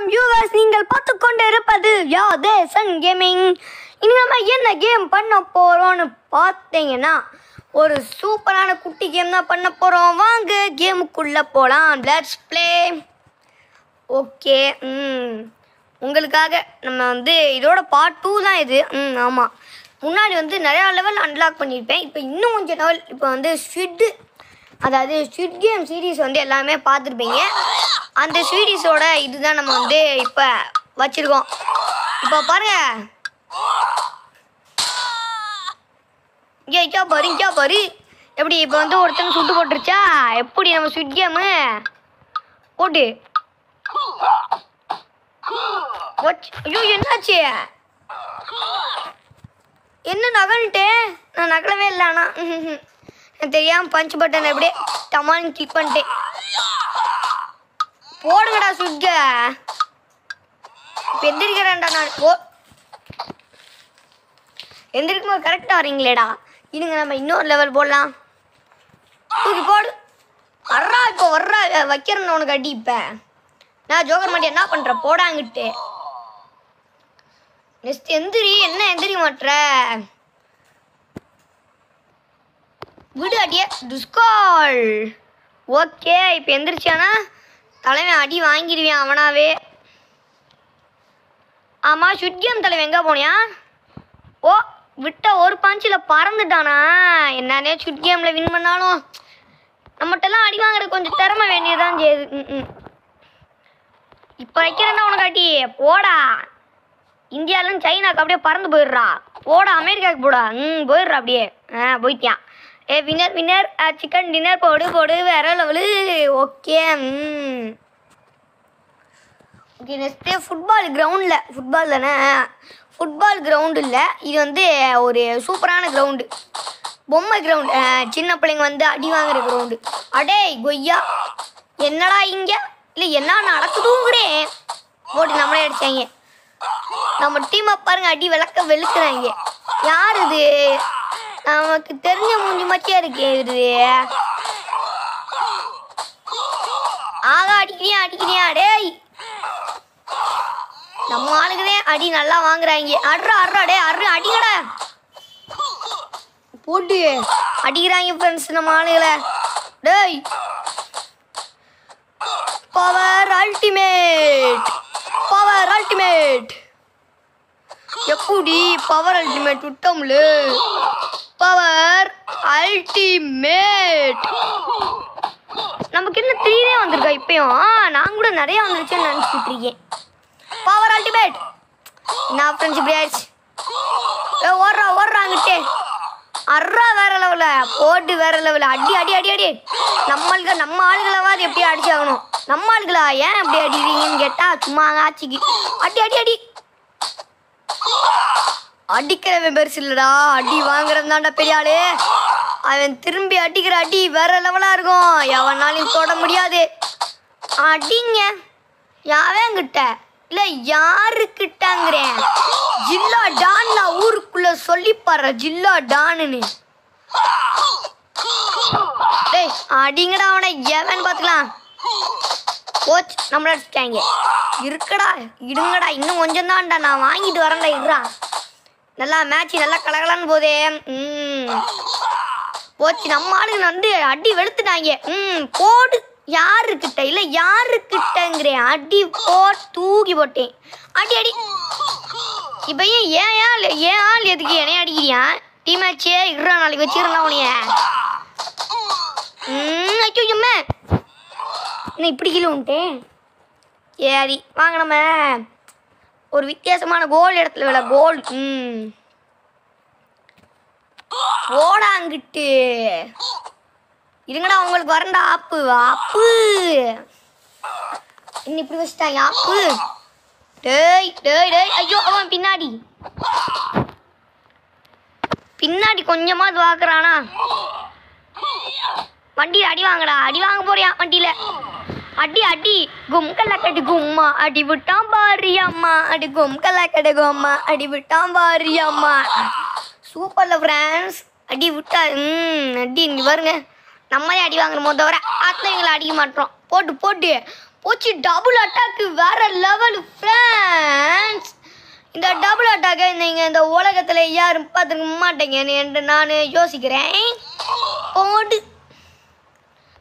வணக்கம் யூவர்ஸ் நீங்கள் பார்த்து கொண்டு இருப்பது யா தேசன் கேமிங் இனி நம்ம என்ன கேம் பண்ண போறோம்னு பார்த்தீங்கன்னா ஒரு சூப்பரான குட்டி கேம் தான் பண்ண போறோம். வாங்க கேமுக்குள்ள போலாம். லெட்ஸ் ப்ளே ஓகே ம். உங்களுக்காக நம்ம வந்து இதோட பார்ட் டூ தான் இது. ம் ஆமாம் முன்னாடி வந்து நிறையா லெவல் அன்லாக் பண்ணியிருப்பேன். இப்போ இன்னும் கொஞ்சம் லெவல் இப்போ வந்து ஸ்விட்டு அதாவது ஸ்விட் கேம் சீரீஸ் வந்து எல்லாமே பார்த்துருப்பீங்க. அந்த சீரீஸோட இதுதான் நம்ம வந்து இப்போ வச்சுருக்கோம். இப்போ பாருங்க. இங்கே இச்சா பாரு இச்சா பாரு. எப்படி இப்போ வந்து ஒருத்தங்க சுட்டு போட்டுருச்சா? எப்படி நம்ம ஸ்விட் கேமு போட்டு. வச்சு- ஐயோ என்னாச்சு? என்ன நகல்ட்டு? நான் நகலவே இல்லை ஆனால் எனக்கு தெரியாமல் பஞ்ச் பட்டன் அப்படியே டமான்னு கிளிக் பண்ணிட்டேன். போடுங்கடா சுக்க. இப்போ எந்திரிக்கிறேன்டா நான். ஓ எந்திரிக்கும் போது கரெக்டாக வரீங்களேடா இதுங்க நம்ம இன்னொரு லெவல் போடலாம். தூக்கி போடு. வர்றா இப்போ வர்றா. வைக்கிறேன் உனக்கு அடி இப்போ. நான் ஜோகர் மாட்டி என்ன பண்ணுற போடாங்கிட்டு நெக்ஸ்ட் எந்திரி. என்ன எந்திரி மாட்டுற? விடு அடிய துஸ்கால் ஓகே இப்போ எந்திரிச்சானா? தலைவன் அடி வாங்கிடுவேன் அவனாவே. ஆமாம் சுட்கியம் தலைவன் எங்கே போனியா? ஓ விட்ட ஒரு பஞ்சில் பறந்துட்டானா? என்னன்னே சுட் கேமில் வின் பண்ணாலும். நம்மகிட்டலாம் அடி வாங்குறது கொஞ்சம் திறமை வேண்டியதுதான் செய்யுது. ம் இப்போ வைக்கிறேன்னா உனக்கு அடி? போடா. இந்தியாவிலேருந்து சைனாக்கு அப்படியே பறந்து போயிடுறா. போடா அமெரிக்காவுக்கு போடா. ம் போயிடுறா அப்படியே. ஆ போயிட்டியான். ஏ வின்னர் வினர். சிக்கன் டின்னர் போடு போடு வேற level. Okay okay next football கிரவுண்டில் ஃபுட்பால் தானே? ஃபுட்பால் கிரவுண்டு இல்லை இது வந்து ஒரு சூப்பரான கிரவுண்டு பொம்மை கிரவுண்டு சின்ன பிள்ளைங்க வந்து அடி வாங்குற கிரவுண்டு அடே கொய்யா. என்னடா இங்கே? இல்லை என்ன நடக்குதுங்கிறேன் போட்டு நம்மளே அடித்தாங்க நம்ம டீமை பாருங்க அடி விளக்க வெளுக்குறாங்க. யார் இது? நமக்கு தெரிஞ்ச மூஞ்சி மச்சியா இருக்கே இது ஆகா அடிக்கிறியா அடிக்கிறியா? டேய். நம்ம ஆளுக்குதே அடி நல்லா வாங்குறாங்க. அட்ரா அட்ரா டே அட்ரா அடிக்கடா போட்டு. அடிக்கிறாங்க ஃப்ரெண்ட்ஸ் நம்ம ஆளுகளை. டேய். பவர் அல்டிமேட் பவர் அல்டிமேட் எப்படி பவர் அல்டிமேட் விட்டோம்ல. பவர் அல்டிமேட் நமக்கு என்ன த்ரீனே வந்திருக்கா இப்பயும்? நான் கூட நிறைய வந்துருச்சுன்னு நினச்சிட்டு இருக்கேன். பவர் அல்டிமேட் நான் ஃப்ரெண்ட்ஸ் இப்படி ஆயிடுச்சு? ஏ ஓடுறா ஓடுறாங்கிட்டே அர்றா வேற லெவலில் போட்டு வேற லெவலில் அடி அடி அடி அடி. நம்மளுக்கு நம்ம ஆளுகளாவது எப்படி அடிச்சாகணும்? நம்ம ஆளுகளா ஏன் அப்படி அடிக்கிறீங்கன்னு கேட்டால் சும்மா ஆச்சிக்கு. அடி அடி அடி. அடிக்கிறவன் பெருசு இல்லடா அடி வாங்குறது தான்டா பெரிய ஆளு அவன் திரும்பி அடிக்கிற அடி வேற லெவலா இருக்கும். எவனாலையும் தொட முடியாது. அடிங்க. யாவன் கிட்ட இல்ல யாருக்கிட்டங்கிறேன். ஜில்லா டான் நான் ஊருக்குள்ள சொல்லி பாரு ஜில்லா டான்னு டேய் அடிங்கடா அவனை. எவன் பார்த்துக்கலாம் கோச் நம்மள அடிச்சிட்டாங்க. இருக்கடா இடுங்கடா. இன்னும் கொஞ்சம் தான்டா நான் வாங்கிட்டு வரேன்டா இருடா நல்லா மேட்ச் நல்லா கலகலன்னு போதே. ம். போச்சு நம்ம ஆளுங்க வந்து அடி வெளுத்துட்டாங்க. ம் போடு. யாருக்கிட்ட? இல்லை யாருக்கிட்டங்கிறேன். அடி போ தூக்கி போட்டேன். அடி அடி. இப்போ ஏன் ஏன் ஆள் ஏன் ஆள் எதுக்கு என்னைய அடிக்கிறியா? டீம் மேட்ச்சே இருறா நாளைக்கு வச்சிருந்தா உனைய ம் ஐயோ என்ன இப்படி கீழே உன்ட்டேன் சரி வாங்க நம்ம. ஒரு வித்தியாசமான கோல் இடத்துல விட கோல் ம். ஓடாங்கிட்டு இருங்கடா உங்களுக்கு வரண்டா ஆப்பு. ஆப்பு. இன்னும் இப்படி வச்சுட்டாங்க ஆப்பு. டேய் டேய் டேய். ஐயோ அவன் பின்னாடி. பின்னாடி கொஞ்சமாவது பார்க்குறானா வண்டியில் அடி வாங்கடா. அடி வாங்க போறியா வண்டியில்? அடி அடி கும்கல்ல கடி கும்மா அடி விட்டான் பாரு அம்மா. அடி கும்கல்ல கட்டு கும்மா அடி விட்டான் பாரு அம்மா. சூப்பர்ல ஃப்ரெண்ட்ஸ் அடி விட்டா ம் அடி இங்கே பாருங்க. நம்மளே அடி வாங்குற போது தவிர அத்தனைங்களை அடிக்க மாட்டோம். போட்டு போட்டு போச்சு டபுள் அட்டாக்கு வேற லெவல் ஃப்ரெண்ட்ஸ் இந்த டபுள் அட்டாக்கை நீங்கள் இந்த உலகத்தில் யாரும் பார்த்துருக்க மாட்டேங்கன்னு என்று நான் யோசிக்கிறேன். போடு.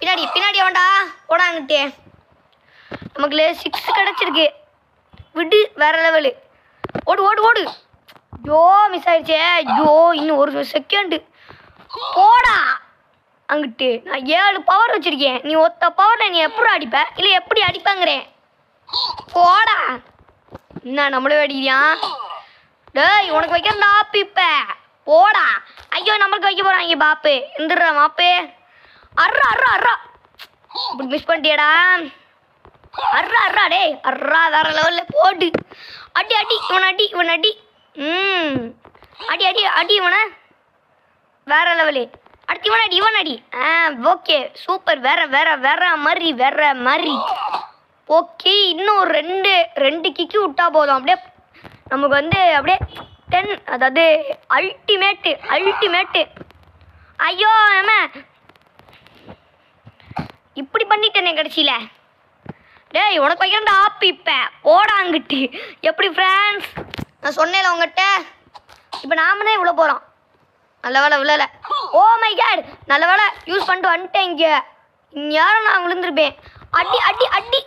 பின்னாடி பின்னாடி வேண்டா போடாங்கிட்டே நமக்கு சிக்ஸ் கிடச்சிருக்கு. விடு வேற லெவலு ஓடு ஓடு ஓடு. ஐயோ மிஸ் ஆயிடுச்சே. ஐயோ இன்னும் ஒரு செகண்டு போடா. அங்கிட்டு நான் ஏழு பவர் வச்சிருக்கேன். நீ ஒத்த பவரில் நீ எப்படி அடிப்ப? இல்லை எப்படி அடிப்பங்கிறேன். போடா. என்ன நம்மளே அடிக்கிறியா? டேய் உனக்கு வைக்கிறா இப்போ. போடா. ஐயோ நம்மளுக்கு வைக்க இங்கே பாப்பு. எந்திரா மாப்பு. அர்ரா அர்ரா அர்ரா இப்படி மிஸ் பண்ணிட்டியடா. அர்ரா அர்ரா டே அர்ரா வேற லெவலில் போடு. அடி அடி இவன் அடி இவன் அடி. ம். அடி அடி அடி இவனை. வேற லெவலு அடுத்து இவன் அடி இவன் அடி. ஆ ஓகே சூப்பர் வேற வேற வேற மாதிரி வேற மாதிரி. ஓகே இன்னும் ஒரு ரெண்டு ரெண்டு கிக்கி விட்டா போதும். அப்படியே நமக்கு வந்து அப்படியே டென் அதாவது அல்டிமேட்டு அல்டிமேட்டு ஐயோ நம்ம. இப்படி பண்ணிட்டேனே கடைசியில். டேய் உனக்கு வைக்கிறேன் ஆப்பி இப்போ. ஓடாங்கிட்டு எப்படி ஃப்ரெண்ட்ஸ் நான் சொன்னேன்ல உங்ககிட்ட இப்போ நாம தான் இவ்வளோ போகிறோம் நல்ல வேலை விழல. ஓ மை கேட் நல்ல வேலை யூஸ் பண்ணிட்டு வந்துட்டேன் இங்கே. யாரும் நான் விழுந்திருப்பேன். அடி அடி அடி.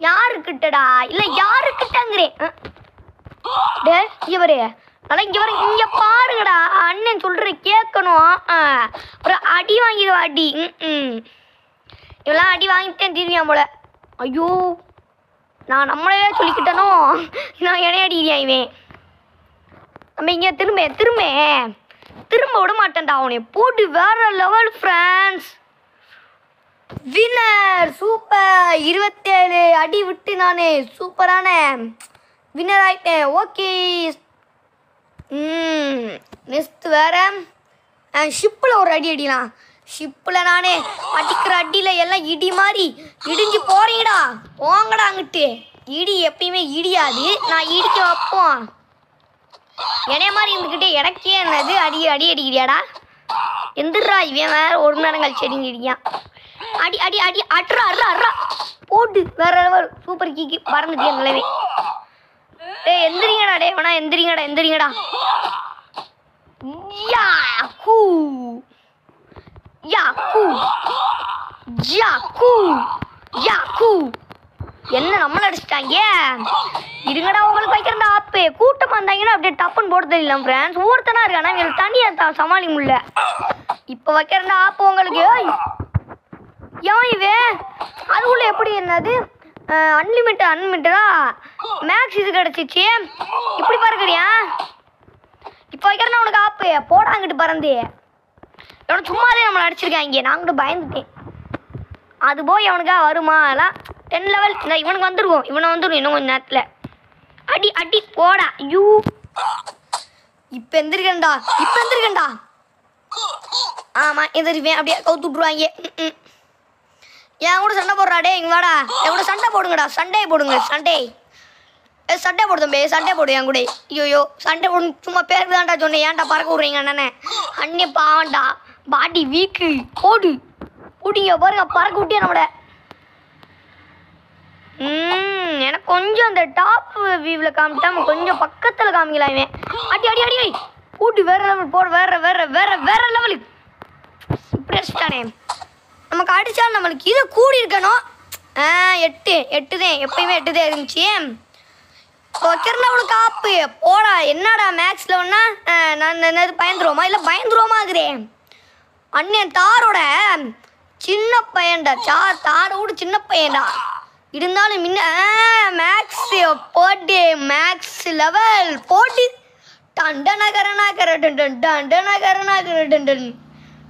யாருக்கிட்டடா? இல்லை யாருக்கிட்டங்கிறேன். டே இவரு ஆனால் இங்கே வர இங்கே பாருங்கடா. அண்ணன் சொல்கிற கேட்கணும். ஆ. ஒரு அடி வாங்கிடுவா அடி. ம் ம். இவெல்லாம் அடி வாங்கிட்டேன் திரும்பியான் போல. ஐயோ நான் நம்மளே சொல்லிக்கிட்டனோ? நான் என்னைய அடிக்கிறியா இவன் நம்ம இங்கே திரும்ப திரும்ப திரும்ப விட மாட்டேன்டா அவனை. போட்டு வேற லெவல் ஃப்ரான்ஸ் வின்னர் சூப்பர் இருபத்தேழு அடி விட்டு நான் சூப்பரான வின்னர் ஆயிட்டேன். ஓகே ம் நெக்ஸ்ட் வேற. ஷிப்பில் ஒரு அடி அடிலாம். ஷிப்பில் நானே. அடிக்கிற அடியில் எல்லாம் இடி மாதிரி இடிஞ்சு போறீங்கடா. போங்கடா அங்கிட்டு. இடி எப்பயுமே இடியாது. நான் இடிக்க வைப்போம். என்னைய மாதிரி இருந்துக்கிட்டே எனக்கே என்னது? அடி அடி அடிக்கிறியாடா? எந்திரா இவன் வேற ஒரு நேரம் கழிச்சு அடிங்கிறியான் அடி அடி அடி. அட்ரா அட்ரா அட்ரா போட்டு. வேற லெவல் சூப்பர் கீக்கு பறந்துட்டே நிலவே. டே எந்திரிங்கடா டே வேணா எந்திரிங்கடா எந்திரிங்கடா. யா கூ யா கூ யா யா என்ன நம்மள அடிச்சிட்டாங்க? இருங்கடா உங்களுக்கு வைக்கிறதா ஆப்பு. கூட்டம் வந்தாங்கன்னா அப்படியே டப்புன்னு போட தெரியலாம் ஃப்ரெண்ட்ஸ் ஒருத்தனா இருக்கானா? இவங்களுக்கு தனியா தான் சமாளி முடியல இப்போ வைக்கிறதா ஆப்பு உங்களுக்கு. ஏன் இவன் அதுக்குள்ள எப்படி என்னது? அன்லிமிட்டட் அன்லிமிட்டடா மேக்ஸ் இது கிடச்சிச்சு. இப்படி பறக்குறியா இப்போ வைக்கிறதா உனக்கு ஆப்பு. போடாங்கிட்டு பறந்து. இவனை சும்மாவே நம்மளை அடிச்சிருக்காங்க. நான் கூட பயந்துட்டேன். அது போய் அவனுக்கா வருமா? அதெல்லாம் டென் லெவல் இந்த இவனுக்கு வந்துருக்கும் இவனை வந்துடும் இன்னும் கொஞ்சம் நேரத்தில். அடி அடி போடா. ஐயோ. இப்போ எந்திருக்கண்டா இப்போ எந்திருக்கண்டா ஆமாம் எந்திருப்பேன். அப்படியே கவுத்து விட்ருவாங்க என் கூட சண்டை போடுறா. இங்கே வாடா. என் கூட சண்டை போடுங்கடா. சண்டே போடுங்க. சண்டே. ஏ சண்டை போடு தம்பி. சண்டை போடு என் கூட ஐயோ சண்டை போடு. சும்மா பேருக்கு தான்டா சொன்னேன். ஏன்டா பறக்க விட்றீங்க அண்ணனே? அண்ணே பாவண்டா பாடி வீக்கு கோடு கூட்டிங்க பாருங்க பறக்க விட்டே நம்மள. ம் எனக்கு கொஞ்சம் அந்த டாப் வியூவில் காமிட்டாம கொஞ்சம் பக்கத்தில் காமிக்கலாம் இவன். அடி அடி அடி அடி. வேற லெவல் போட வேற வேற வேற வேற லெவலுக்கு இப்படி நமக்கு அடித்தா நம்மளுக்கு இதை கூடி இருக்கணும். ஆ எட்டு எட்டு தான் எப்பயுமே எட்டு தான் இருந்துச்சு வைக்கிறனா அவனுக்கு ஆப்பு போடா என்னடா மேக்ஸில் ஒன்றா நான் என்னது பயந்துருவோமா? இல்லை பயந்துருவோமா இருக்கிறேன்? அண்ணன் தாரோட சின்ன பையன்டா. சார் தாரோட சின்ன பையன்டா. இருந்தாலும் முன்ன மேக்ஸ் போட்டி மேக்ஸ் லெவல் போட்டி. டண்டனகரனா டன் டண்டனகரனா டன்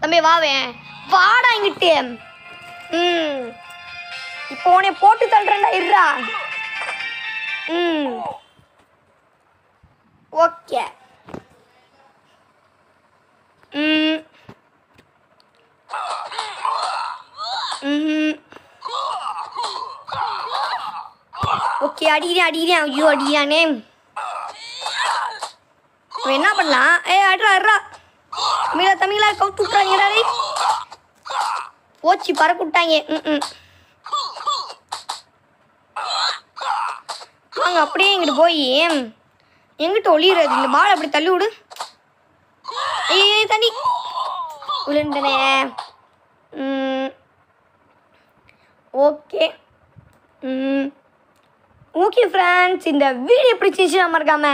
தம்பி வாவேன் வாடா இங்கிட்டு. ம். இப்போ உனே போட்டு தள்ளுறேன்டா இருடா. ம். ஓகே. ம். ஓகே அடிக்கிறேன் அடிக்கிறேன் ஐயோ அடிக்கிறானே. அவன் என்ன பண்ணலாம் ஏ அட்ரா அட்ரா. தமிழா தமிழா கவுத்து விட்றாங்கடா டேய் போச்சு பறக்க விட்டாங்க. ம் ம். வாங்க அப்படியே இங்கிட்டு போய். எங்கிட்ட ஒளியிறது. இந்த பால் அப்படி தள்ளி விடு. ஏய் தண்ணி விழுந்தனே ஓகே. ம். ஓகே ஃப்ரெண்ட்ஸ் இந்த வீடியோ பிடிச்சிச்சுன்னா மறக்காம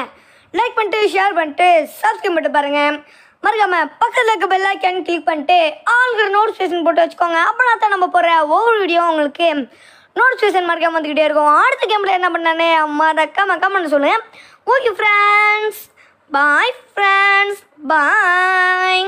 லைக் பண்ணிட்டு ஷேர் பண்ணிட்டு சப்ஸ்கிரைப் பண்ணிட்டு பாருங்க. மறக்காம பக்கத்தில் இருக்க பெல் ஐக்கான் கிளிக் பண்ணிட்டு ஆளுங்கிற நோட்டிஃபிகேஷன் போட்டு வச்சுக்கோங்க. அப்போனா தான் நம்ம போகிற ஒவ்வொரு வீடியோ உங்களுக்கு நோட்டிஃபிகேஷன் மறக்காம வந்துக்கிட்டே இருக்கும். அடுத்த கேமில் என்ன பண்ணானே மறக்காம கமெண்ட் சொல்லுங்கள் okay friends bye friends bye